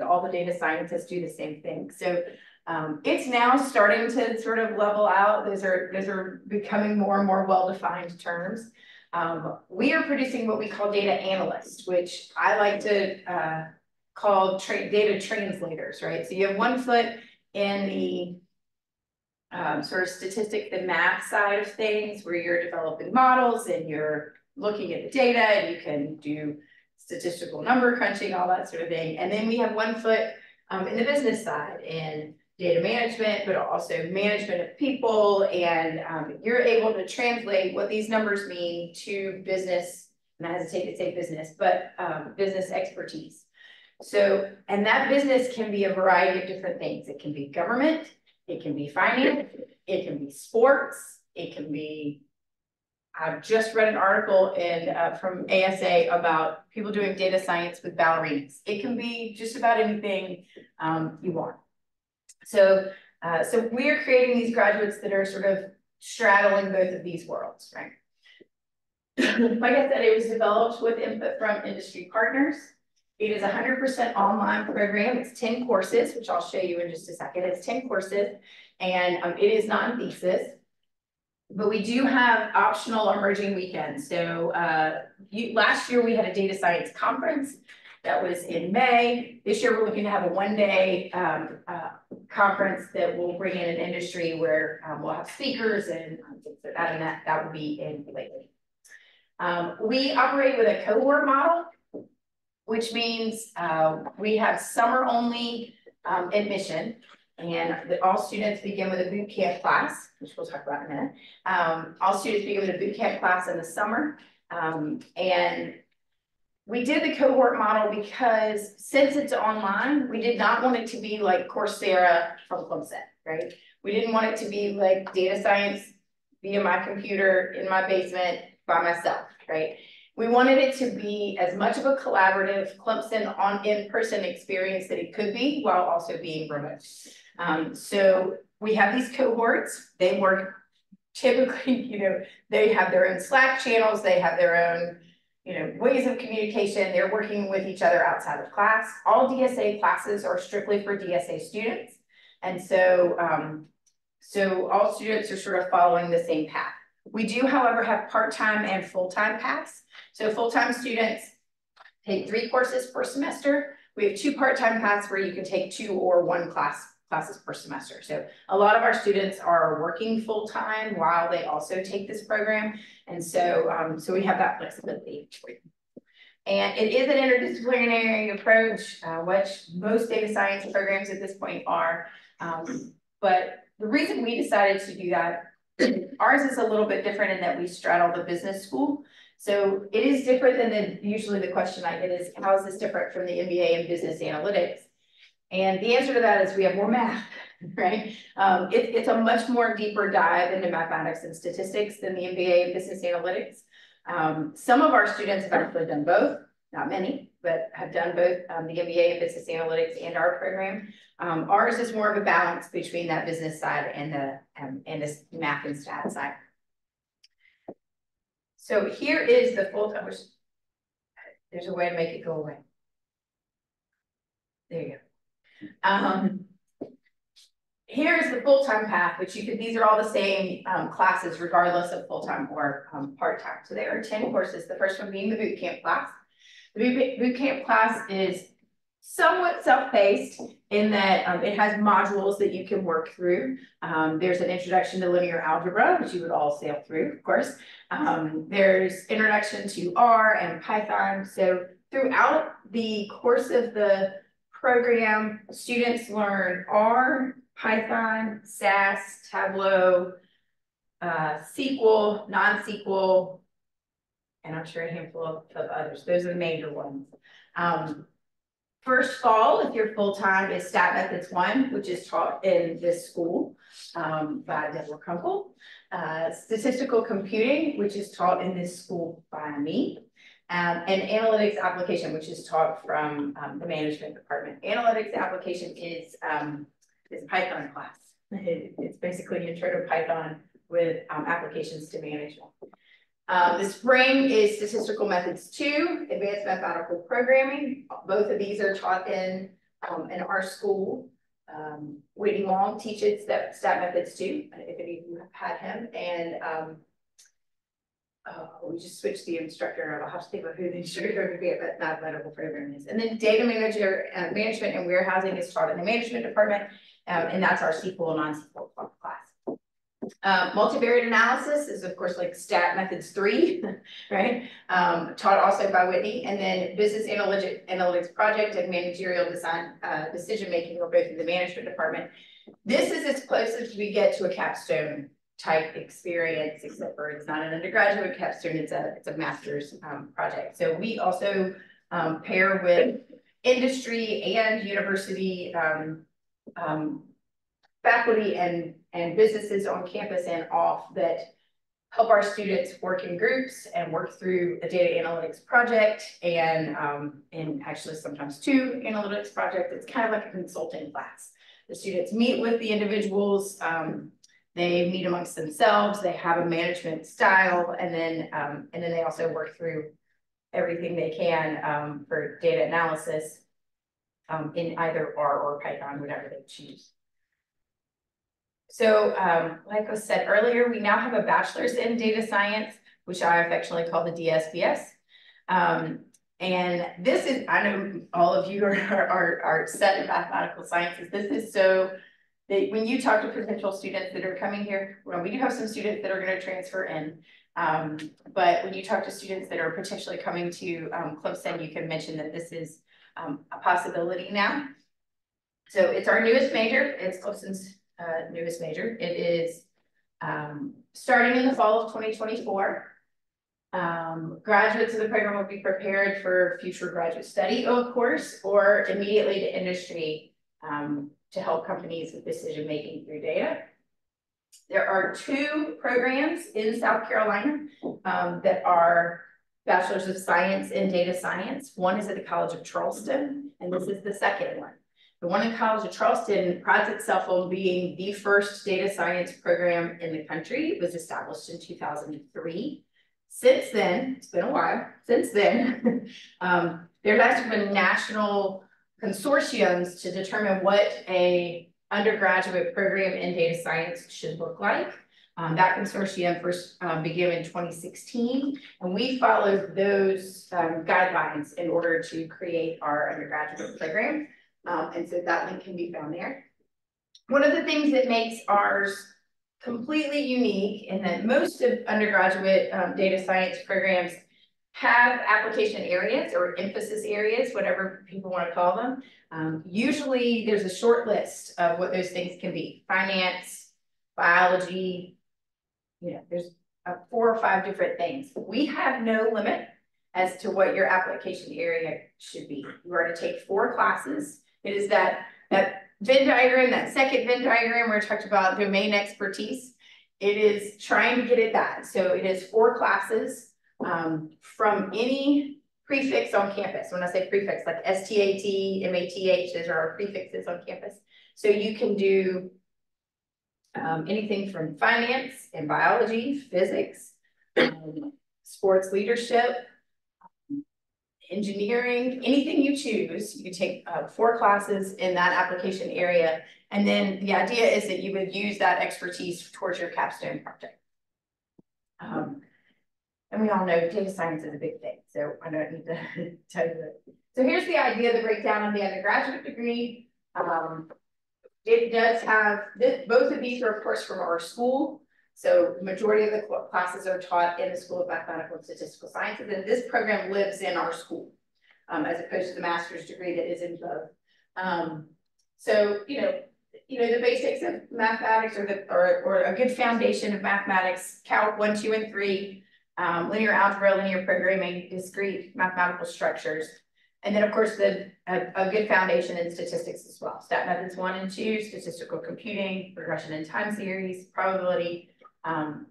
all the data scientists do the same thing. So um, it's now starting to sort of level out. Those are those are becoming more and more well-defined terms. Um, we are producing what we call data analysts, which I like to uh, call tra data translators, right? So you have one foot in the um, sort of statistic, the math side of things, where you're developing models and you're looking at the data and you can do statistical number crunching, all that sort of thing. And then we have one foot um, in the business side in data management, but also management of people. And um, you're able to translate what these numbers mean to business, and I hesitate to say business, but um, business expertise. So, and that business can be a variety of different things. It can be government, it can be finance, it can be sports, it can be I've just read an article in uh, from ASA about people doing data science with ballerinas. It can be just about anything um, you want. So, uh, so we are creating these graduates that are sort of straddling both of these worlds, right? like I said, it was developed with input from industry partners. It is a 100% online program. It's 10 courses, which I'll show you in just a second. It's 10 courses, and um, it is non-thesis. But we do have optional emerging weekends. So uh, you, last year we had a data science conference that was in May. This year we're looking to have a one-day um, uh, conference that will bring in an industry where um, we'll have speakers and um, that, and that, that will be in lately. Um, we operate with a cohort model which means uh, we have summer only um, admission and the, all students begin with a boot camp class, which we'll talk about in a minute. Um, all students begin with a boot camp class in the summer. Um, and we did the cohort model because since it's online, we did not want it to be like Coursera from Clemson, right? We didn't want it to be like data science via my computer in my basement by myself, right? We wanted it to be as much of a collaborative Clemson on in-person experience that it could be while also being remote. Um, so we have these cohorts, they work typically, you know, they have their own Slack channels, they have their own, you know, ways of communication, they're working with each other outside of class. All DSA classes are strictly for DSA students. And so, um, So all students are sort of following the same path. We do, however, have part-time and full-time paths. So full-time students take three courses per semester. We have two part-time paths where you can take two or one class classes per semester. So a lot of our students are working full-time while they also take this program. And so, um, so we have that flexibility. And it is an interdisciplinary approach, uh, which most data science programs at this point are. Um, but the reason we decided to do that, ours is a little bit different in that we straddle the business school. So it is different than the, usually the question I get is, how is this different from the MBA in business analytics? And the answer to that is we have more math, right? Um, it, it's a much more deeper dive into mathematics and statistics than the MBA in business analytics. Um, some of our students have actually done both, not many, but have done both um, the MBA in business analytics and our program. Um, ours is more of a balance between that business side and the um, and this math and stat side. So here is the full time. There's a way to make it go away. There you go. Um, here's the full-time path, which you could, these are all the same um, classes regardless of full-time or um, part-time. So there are 10 courses, the first one being the boot camp class. The boot camp class is somewhat self-paced in that um, it has modules that you can work through. Um, there's an introduction to linear algebra, which you would all sail through, of course. Um, there's introduction to R and Python. So throughout the course of the program, students learn R, Python, SAS, Tableau, uh, SQL, non-SQL, and I'm sure a handful of, of others. Those are the major ones. Um, First fall, if you're full-time, is Stat Methods One, which is taught in this school um, by Deborah Kunkel. Uh, statistical computing, which is taught in this school by me. Um, and analytics application, which is taught from um, the management department. Analytics application is, um, is Python class. It, it's basically intro to Python with um, applications to management. Um, the spring is statistical methods two, advanced mathematical programming. Both of these are taught in, um, in our school. Whitney Long teaches that stat methods two, if any of you have had him. And uh, we just switched the instructor. I'll have to think about who the instructor of the mathematical program is. And then data manager uh, management and warehousing is taught in the management department. Um, and that's our SQL non-SQL class. Um, multivariate analysis is of course like stat methods three, right? Um, taught also by Whitney and then business analytic, analytics project and managerial design uh, decision making are both in the management department. This is as close as we get to a capstone type experience, except for it's not an undergraduate capstone, it's a, it's a master's um, project. So we also um, pair with industry and university um, um, faculty and and businesses on campus and off that help our students work in groups and work through a data analytics project and, um, and actually sometimes two analytics projects. It's kind of like a consulting class. The students meet with the individuals, um, they meet amongst themselves, they have a management style, and then, um, and then they also work through everything they can um, for data analysis um, in either R or Python, whatever they choose. So um, like I said earlier, we now have a bachelor's in data science, which I affectionately call the DSBS. Um, and this is, I know all of you are, are, are set in mathematical sciences. This is so that when you talk to potential students that are coming here, well, we do have some students that are going to transfer in. Um, but when you talk to students that are potentially coming to um, Clemson, you can mention that this is um, a possibility now. So it's our newest major. It's Clemson's uh, newest major. It is um, starting in the fall of 2024. Um, graduates of the program will be prepared for future graduate study, of course, or immediately to industry um, to help companies with decision making through data. There are two programs in South Carolina um, that are Bachelor's of Science in Data Science. One is at the College of Charleston, and this is the second one. The one in College of Charleston prides itself on being the first data science program in the country. It was established in 2003. Since then, it's been a while, since then, um, there's actually been national consortiums to determine what a undergraduate program in data science should look like. Um, that consortium first um, began in 2016, and we followed those um, guidelines in order to create our undergraduate program. Um, and so that link can be found there. One of the things that makes ours completely unique in that most of undergraduate um, data science programs have application areas or emphasis areas, whatever people want to call them. Um, usually there's a short list of what those things can be. Finance, biology, you know, there's uh, four or five different things. We have no limit as to what your application area should be. You are to take four classes. It is that, that Venn diagram, that second Venn diagram where I talked about domain expertise. It is trying to get at that. So it is four classes um, from any prefix on campus. When I say prefix, like STAT, MATH, those are our prefixes on campus. So you can do um, anything from finance and biology, physics, um, sports leadership, engineering, anything you choose. You can take uh, four classes in that application area. And then the idea is that you would use that expertise towards your capstone project. Um, and we all know data science is a big thing, so I don't need to tell you that. So here's the idea, the breakdown of the undergraduate degree. Um, it does have, this, both of these are of course from our school. So the majority of the classes are taught in the School of Mathematical and Statistical Sciences, and this program lives in our school, um, as opposed to the master's degree that is in both. Um, so, you know, you know, the basics of mathematics or the or, or a good foundation of mathematics, calc one, two, and three, um, linear algebra, linear programming, discrete mathematical structures. And then of course, the a, a, good foundation in statistics as well. Stat methods one and two, statistical computing, regression and time series, probability. Um,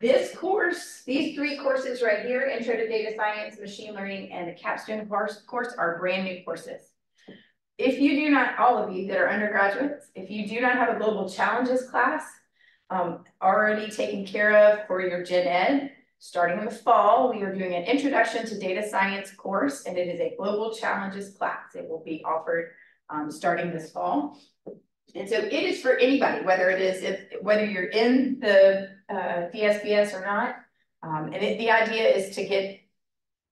this course, these three courses right here, Intro to Data Science, Machine Learning, and the Capstone course, course are brand new courses. If you do not, all of you that are undergraduates, if you do not have a Global Challenges class um, already taken care of for your Gen Ed, Starting in the fall, we are doing an introduction to data science course, and it is a global challenges class. It will be offered um, starting this fall. And so it is for anybody, whether it is if whether you're in the uh, DSBS or not. Um, and it, the idea is to get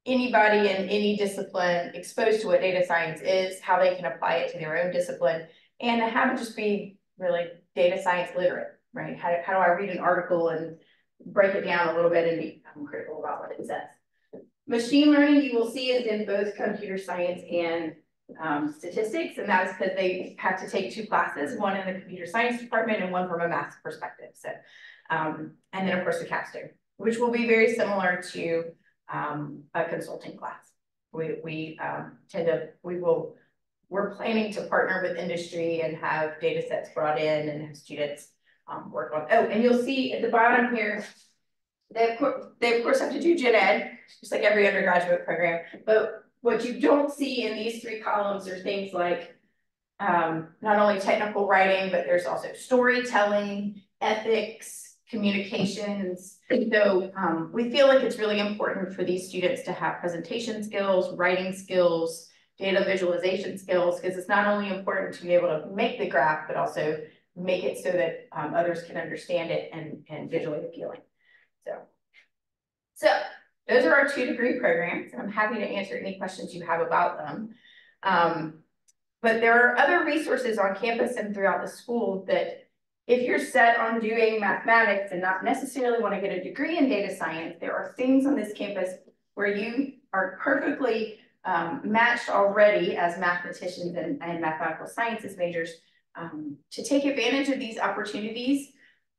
anybody in any discipline exposed to what data science is, how they can apply it to their own discipline, and have it just be really data science literate, right? How, how do I read an article and break it down a little bit and be critical about what it says. Machine learning, you will see, is in both computer science and um, statistics, and that is because they have to take two classes, one in the computer science department and one from a math perspective. So, um, and then of course the capstone, which will be very similar to um, a consulting class. We, we um, tend to, we will, we're planning to partner with industry and have data sets brought in and have students um, work on. Oh, and you'll see at the bottom here, they of, course, they of course have to do gen ed, just like every undergraduate program. But what you don't see in these three columns are things like um, not only technical writing, but there's also storytelling, ethics, communications. So um, we feel like it's really important for these students to have presentation skills, writing skills, data visualization skills, because it's not only important to be able to make the graph, but also make it so that um, others can understand it and, and visually appealing. So, so those are our two degree programs. And I'm happy to answer any questions you have about them. Um, but there are other resources on campus and throughout the school that if you're set on doing mathematics and not necessarily want to get a degree in data science, there are things on this campus where you are perfectly um, matched already as mathematicians and, and mathematical sciences majors um, to take advantage of these opportunities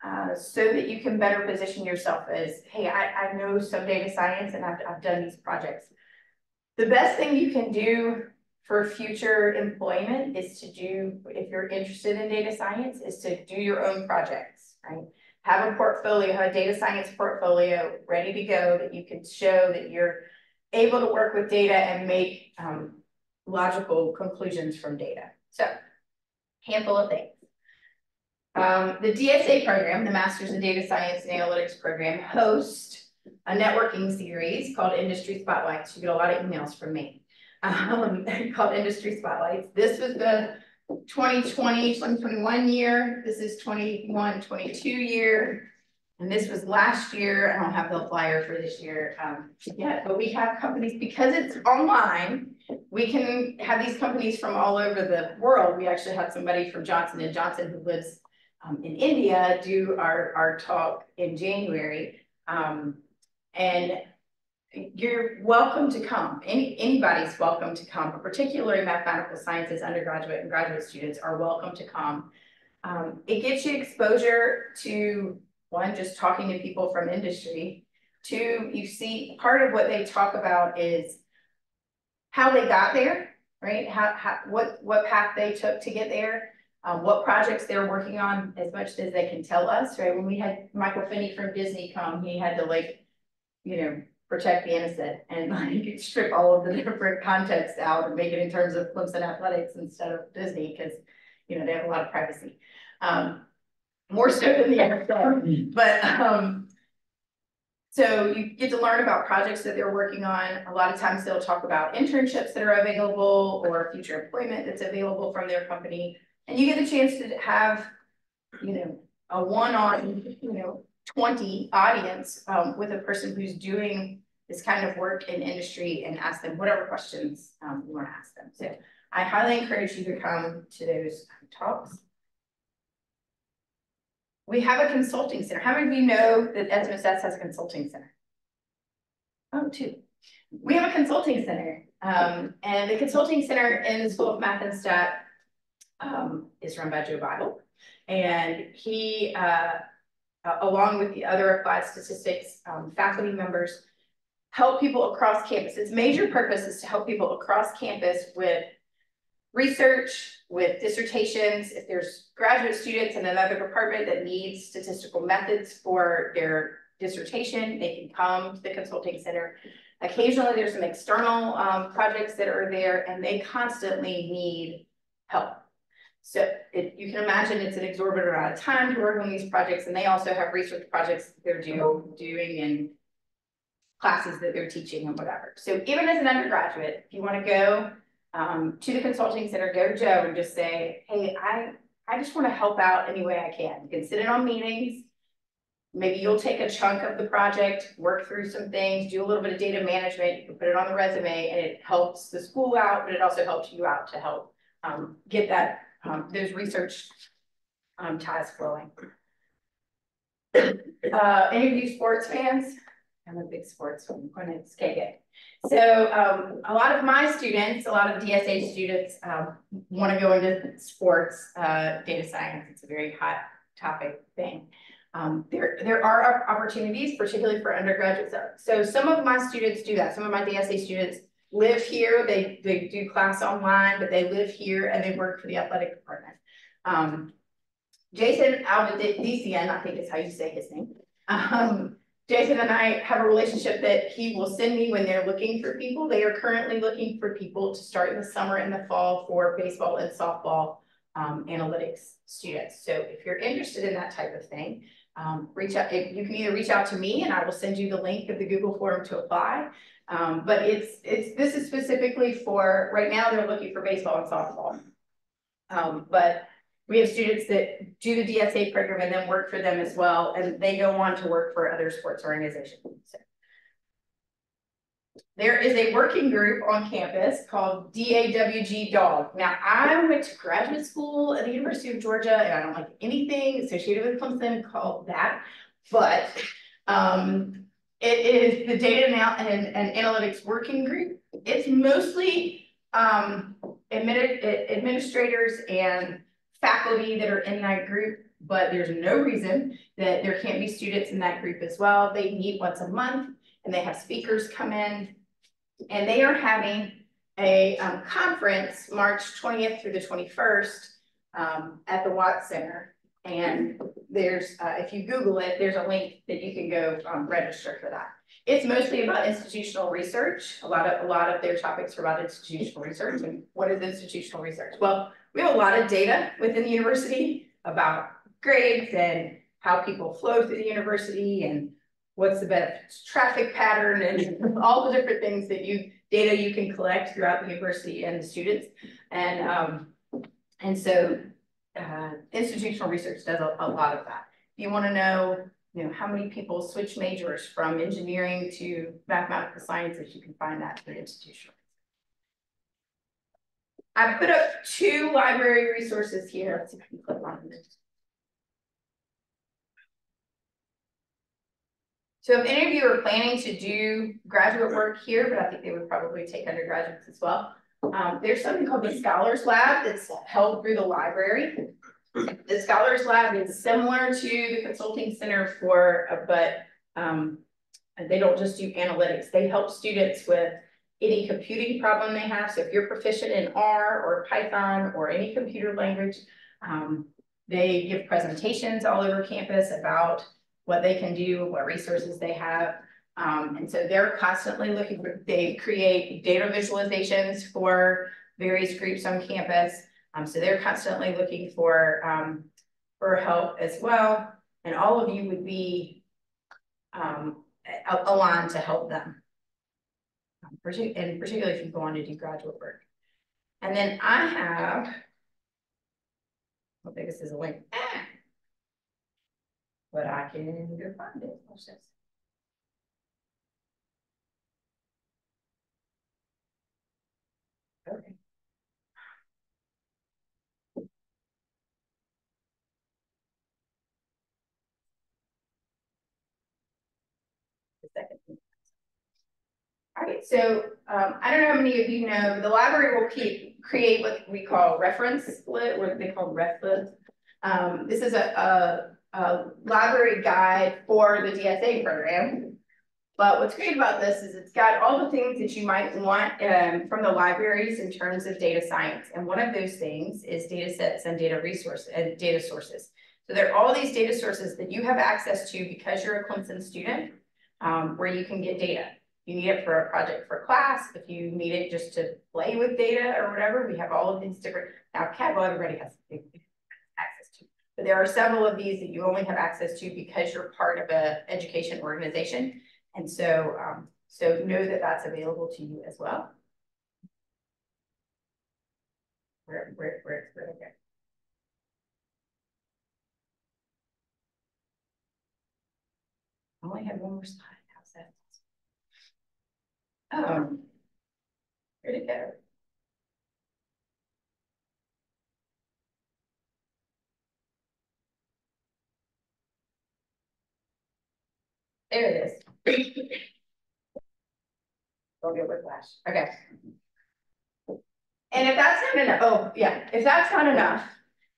uh, so that you can better position yourself as, hey, I, I know some data science and I've, I've done these projects. The best thing you can do for future employment is to do, if you're interested in data science, is to do your own projects, right? Have a portfolio, a data science portfolio ready to go that you can show that you're able to work with data and make um, logical conclusions from data. So handful of things. Um, the DSA program, the Masters in Data Science and Analytics program, hosts a networking series called Industry Spotlights. You get a lot of emails from me um, called Industry Spotlights. This was the 2020, 2021 year. This is 21, 22 year. And this was last year. I don't have the flyer for this year um, yet, but we have companies, because it's online, we can have these companies from all over the world. We actually had somebody from Johnson and Johnson who lives um, in India do our, our talk in January. Um, and you're welcome to come. Any, anybody's welcome to come, but particularly mathematical sciences undergraduate and graduate students are welcome to come. Um, it gets you exposure to one, just talking to people from industry. Two, you see part of what they talk about is how they got there, right? How, how what what path they took to get there, um, what projects they're working on, as much as they can tell us, right? When we had Michael Finney from Disney come, he had to like, you know, protect the innocent and like strip all of the different context out and make it in terms of Clemson athletics instead of Disney because you know they have a lot of privacy. Um, more so than the NFL, but um, so you get to learn about projects that they're working on. A lot of times they'll talk about internships that are available or future employment that's available from their company. And you get the chance to have, you know, a one-on, you know, 20 audience um, with a person who's doing this kind of work in industry and ask them whatever questions um, you want to ask them. So I highly encourage you to come to those talks. We have a consulting center. How many of you know that SMSS has a consulting center? Oh, two. We have a consulting center. Um, and the consulting center in the School of Math and Stat um, is run by Joe Bible. And he uh, along with the other applied statistics um, faculty members, help people across campus. Its major purpose is to help people across campus with research, with dissertations. If there's graduate students in another department that needs statistical methods for their dissertation, they can come to the consulting center. Occasionally there's some external um, projects that are there and they constantly need help. So it, you can imagine it's an exorbitant amount of time to work on these projects, and they also have research projects they're do, doing and classes that they're teaching and whatever. So even as an undergraduate, if you want to go um, to the consulting center, go Joe and just say, hey, I, I just want to help out any way I can. You can sit in on meetings. Maybe you'll take a chunk of the project, work through some things, do a little bit of data management, you can put it on the resume and it helps the school out, but it also helps you out to help um, get that um, there's research um, ties flowing. Uh, any of you sports fans? I'm a big sports fan. So um, a lot of my students, a lot of DSA students um, want to go into sports, uh, data science. It's a very hot topic thing. Um, there, there are opportunities, particularly for undergraduates. So some of my students do that. Some of my DSA students live here, they, they do class online, but they live here and they work for the athletic department. Um, Jason Alvedician, I think is how you say his name. Jason and I have a relationship that he will send me when they're looking for people. They are currently looking for people to start in the summer and the fall for baseball and softball um, analytics students. So if you're interested in that type of thing, um, reach out. You can either reach out to me and I will send you the link of the Google form to apply, um, but it's, it's, this is specifically for, right now they're looking for baseball and softball. Um, but we have students that do the DSA program and then work for them as well, and they go on to work for other sports organizations. So. There is a working group on campus called DAWG DOG. Now, I went to graduate school at the University of Georgia, and I don't like anything associated with Clemson called that, but um, it is the data and, and, analytics working group. It's mostly um, administrators and faculty that are in that group, but there's no reason that there can't be students in that group as well. They meet once a month and they have speakers come in and they are having a um, conference March 20th through the 21st um, at the Watts Center. And there's, uh, if you Google it, there's a link that you can go um, register for that. It's mostly about institutional research. A lot of a lot of their topics are about institutional research. And what is institutional research? Well, we have a lot of data within the university about grades and how people flow through the university and what's the best traffic pattern and all the different things that you data you can collect throughout the university and the students. And um, and so uh, institutional research does a, a lot of that. If you want to know, you know, how many people switch majors from engineering to mathematical sciences, you can find that through institutional. I put up two library resources here. Let's see if I can click on this. So if any of you are planning to do graduate work here, but I think they would probably take undergraduates as well, um, there's something called the Scholars Lab that's held through the library. The Scholars Lab is similar to the Consulting Center for, uh, but um, they don't just do analytics. They help students with any computing problem they have. So if you're proficient in R or Python or any computer language, um, they give presentations all over campus about what they can do, what resources they have. Um, and so they're constantly looking for, they create data visualizations for various groups on campus. Um, so they're constantly looking for, um, for help as well. And all of you would be um, aligned to help them. And particularly if you go on to do graduate work. And then I have, I think this is a link. But I can go find it. Watch this. Okay. The second All right, so um, I don't know how many of you know, the library will keep create what we call reference split, what they call RefLib. Um, this is a, a uh, library guide for the DSA program. But what's great about this is it's got all the things that you might want um, from the libraries in terms of data science. And one of those things is data sets and data resources and data sources. So there are all these data sources that you have access to because you're a Clemson student um, where you can get data. You need it for a project for class. If you need it just to play with data or whatever, we have all of these different, now Kaggle everybody has access to, but there are several of these that you only have access to because you're part of an education organization. And so, um, so know that that's available to you as well. Where, where, where, where, okay. I only have one more slide. Um, where'd? There it is. Don't get whiplash. Okay. And if that's not enough, oh yeah, if that's not enough,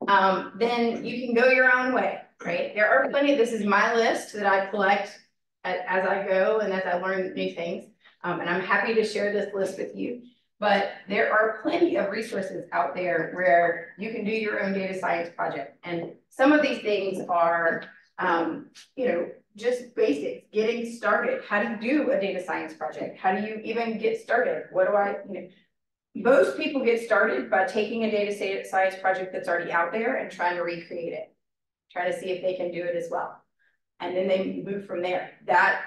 um, then you can go your own way, right? There are plenty, this is my list that I collect as I go and as I learn new things. Um, and I'm happy to share this list with you. But there are plenty of resources out there where you can do your own data science project. And some of these things are, um, you know, just basics, getting started. How do you do a data science project? How do you even get started? What do I, you know, most people get started by taking a data science project that's already out there and trying to recreate it, try to see if they can do it as well. And then they move from there. That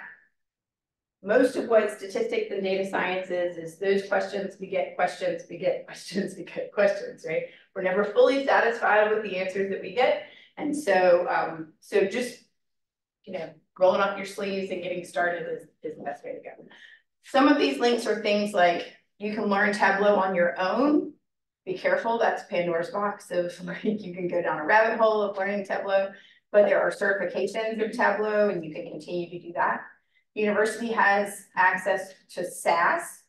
most of what statistics and data science is, is those questions, we get questions, we get questions, we get questions, right? We're never fully satisfied with the answers that we get. And so, um, so just you know, rolling up your sleeves and getting started is, is the best way to go. Some of these links are things like you can learn Tableau on your own. Be careful, that's Pandora's box of like you can go down a rabbit hole of learning Tableau, but there are certifications of Tableau and you can continue to do that. University has access to SAS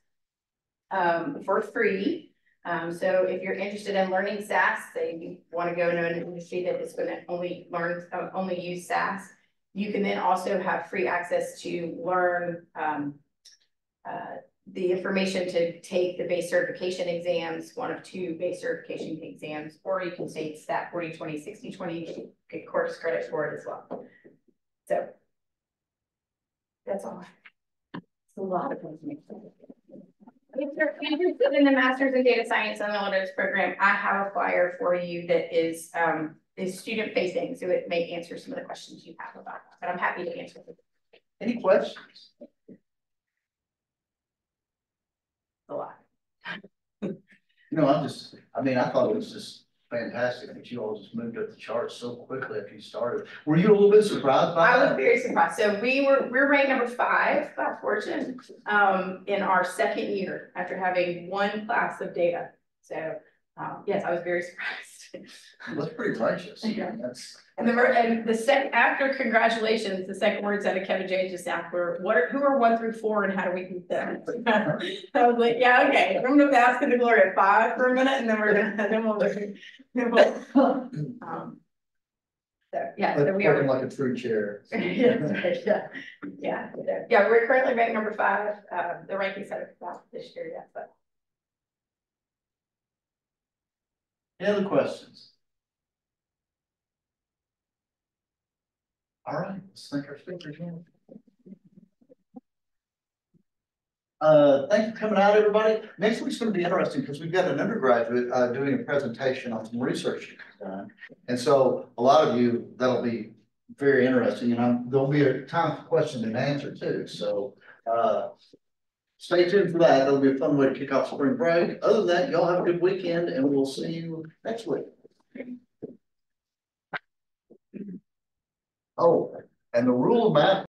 um, for free. Um, so if you're interested in learning SAS, say you want to go into an industry that is going to only learn, uh, only use SAS, you can then also have free access to learn um, uh, the information to take the base certification exams, one of two base certification exams, or you can take STAT 40, 20, 60, 20, get course credit for it as well. So that's all. It's a lot of information. If you're interested in the Masters in Data Science and Analytics program, I have a flyer for you that is um, is student facing, so it may answer some of the questions you have about that, but I'm happy to answer them. Any questions? A lot. You know, I'm just, I mean, I thought it was just fantastic that you all just moved up the charts so quickly after you started. Were you a little bit surprised by I was that? very surprised. So we were, we're ranked number five by Fortune, um, in our second year after having one class of data. So, um, yes, I was very surprised. That's pretty righteous. Yeah. That's, And the, and the second, after congratulations, the second words out of Kevin James' mouth were, what are, who are one through four and how do we beat them? I was like, yeah, okay, I'm gonna ask the glory at five for a minute and then we're gonna, then we'll, then we'll. um, So, yeah, so we are. like a true chair. Yeah, yeah, yeah, yeah, we're currently ranked number five, uh, the rankings out this year yet, but. Any other questions? All right, let's thank our speakers. Uh, thanks for coming out, everybody. Next week's gonna be interesting because we've got an undergraduate, uh, doing a presentation on some research she's done. And so a lot of you, that'll be very interesting and I'm, there'll be a time for question and answer too, so, uh, stay tuned for that. That'll be a fun way to kick off spring break. Other than that, y'all have a good weekend and we'll see you next week. Oh, and the rule of math